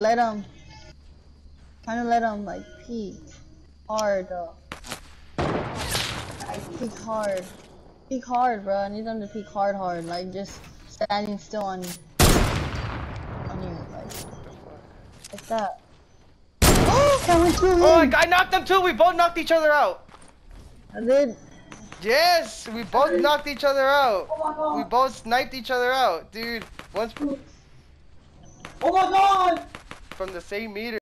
let them. kind of let them like peek hard though. Like peek hard. Peek hard, bro. I need them to peek hard, hard. Like just standing still on on you, like like that. Oh, that went through Oh. I knocked them too. We both knocked each other out. I did. Yes, we both knocked each other out. Oh we both sniped each other out, dude. Once Oh my god! From the same meter.